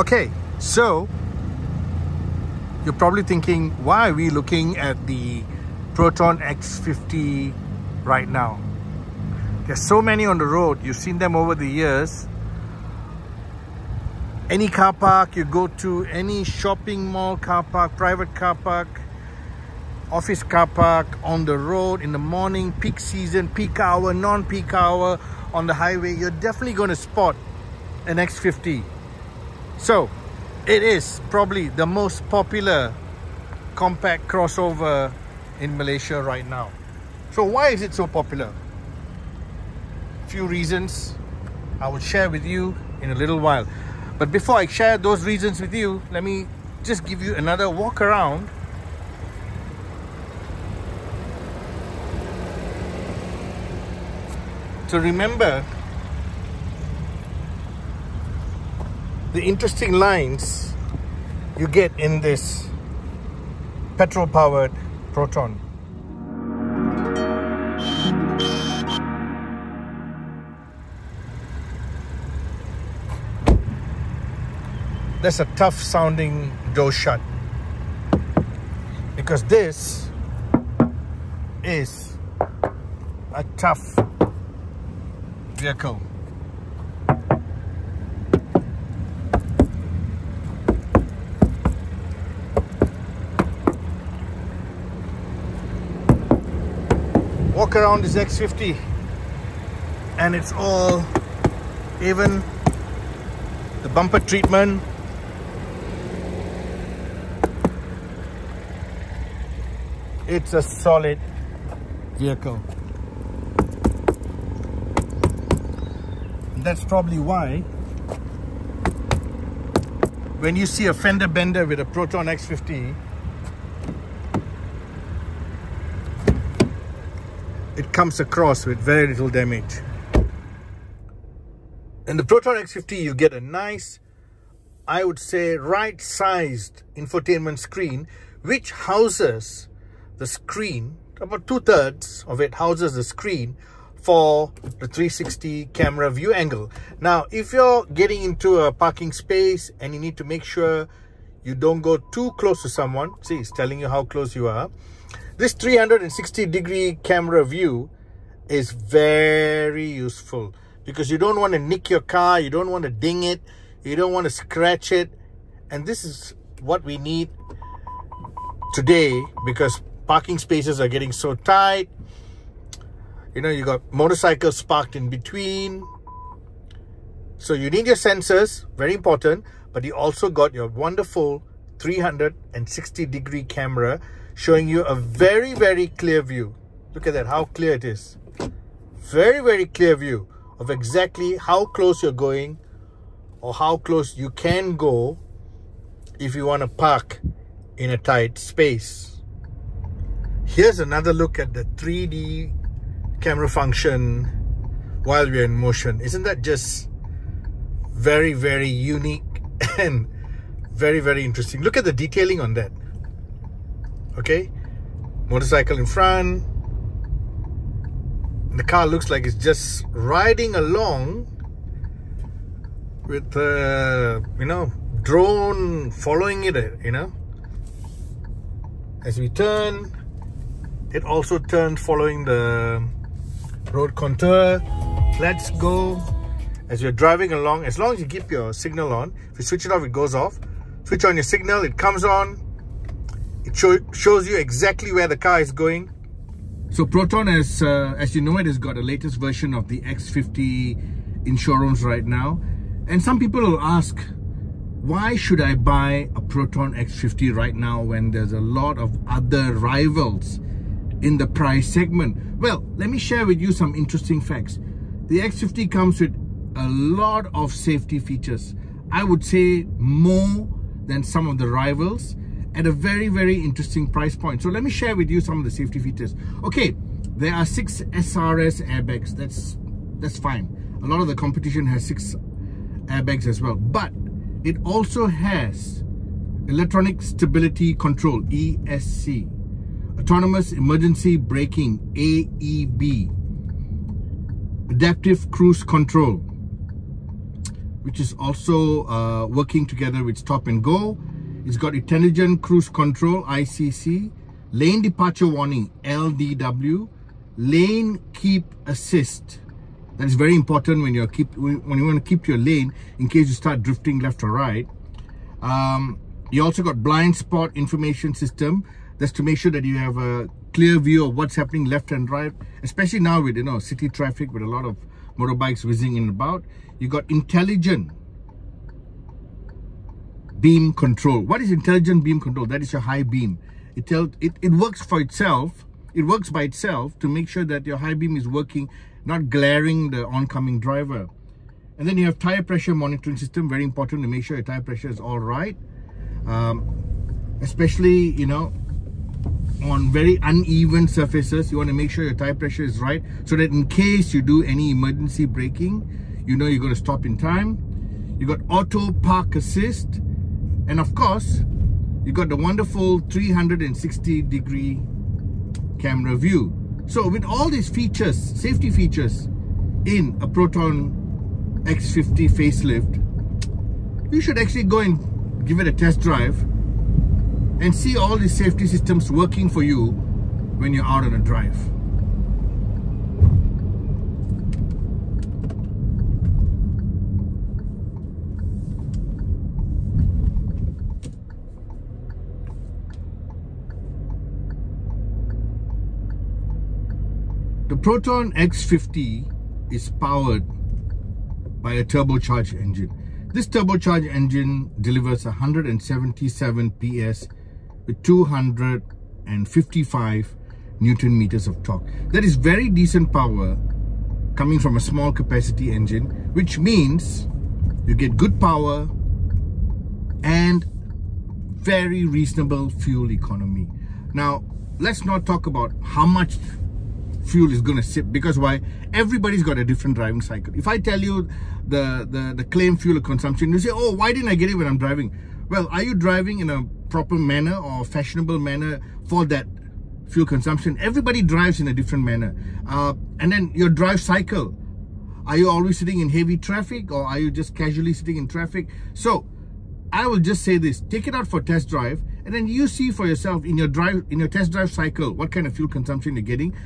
Okay, so you're probably thinking, why are we looking at the Proton X50 right now? There's so many on the road. You've seen them over the years. Any car park you go to, any shopping mall car park, private car park, office car park, on the road, in the morning, peak season, peak hour, non-peak hour, on the highway, you're definitely going to spot an X50. So, it is probably the most popular compact crossover in Malaysia right now. So why is it so popular? Few reasons I will share with you in a little while. But before I share those reasons with you, let me just give you another walk around to remember the interesting lines you get in this petrol powered Proton. That's a tough sounding door shut because this is a tough vehicle. Walk around this X50 and it's all even the bumper treatment it's a solid vehicle. That's probably why when you see a fender bender with a Proton X50, it comes across with very little damage. In the Proton X50, you get a nice, I would say, right-sized infotainment screen, which houses the screen, about two-thirds of it houses the screen for the 360 camera view angle. Now, if you're getting into a parking space and you need to make sure you don't go too close to someone, see, it's telling you how close you are. This 360 degree camera view is very useful because you don't want to nick your car, you don't want to ding it, you don't want to scratch it. And this is what we need today because parking spaces are getting so tight. You know, you got motorcycles parked in between. So you need your sensors, very important, but you also got your wonderful 360 degree camera showing you a very, very clear view. Look at that, how clear it is. Very, very clear view of exactly how close you're going or how close you can go if you want to park in a tight space. Here's another look at the 3D camera function while we're in motion. Isn't that just very, very unique and very, very interesting? Look at the detailing on that. Okay, motorcycle in front. The car looks like it's just riding along with, uh, you know, drone following it, you know. As we turn, it also turned following the road contour let's go as you're driving along as long as you keep your signal on if you switch it off it goes off switch on your signal it comes on it show, shows you exactly where the car is going so proton as uh, as you know it has got the latest version of the x50 in showrooms right now and some people will ask why should i buy a proton x50 right now when there's a lot of other rivals in the price segment? Well, let me share with you some interesting facts. The X50 comes with a lot of safety features. I would say more than some of the rivals at a very, very interesting price point. So let me share with you some of the safety features. Okay, there are six SRS airbags. That's, that's fine. A lot of the competition has six airbags as well. But it also has electronic stability control, ESC Autonomous Emergency Braking AEB Adaptive Cruise Control which is also uh, working together with stop and go. It's got intelligent cruise control, ICC, lane departure warning, LDW, lane keep assist. That is very important when you keep when you want to keep your lane in case you start drifting left or right. Um, you also got blind spot information system. That's to make sure that you have a clear view of what's happening left and right, especially now with you know city traffic with a lot of motorbikes whizzing in and about. You got intelligent beam control. What is intelligent beam control? That is your high beam. It tells it, it works for itself. It works by itself to make sure that your high beam is working, not glaring the oncoming driver. And then you have tire pressure monitoring system. Very important to make sure your tire pressure is all right. Um, especially, you know, on very uneven surfaces, you want to make sure your tire pressure is right so that in case you do any emergency braking, you know you're going to stop in time. You got auto park assist and of course, you got the wonderful 360 degree camera view. So with all these features, safety features in a Proton X50 facelift, you should actually go and give it a test drive and see all these safety systems working for you when you're out on a drive. The Proton X50 is powered by a turbocharged engine. This turbocharged engine delivers 177 PS with 255 Newton meters of torque. That is very decent power coming from a small capacity engine, which means you get good power and very reasonable fuel economy. Now, let's not talk about how much fuel is going to sip because why everybody's got a different driving cycle if i tell you the, the the claim fuel consumption you say oh why didn't i get it when i'm driving well are you driving in a proper manner or fashionable manner for that fuel consumption. Everybody drives in a different manner. Uh, and then your drive cycle. Are you always sitting in heavy traffic or are you just casually sitting in traffic? So I will just say this, take it out for test drive and then you see for yourself in your drive, in your test drive cycle, what kind of fuel consumption you're getting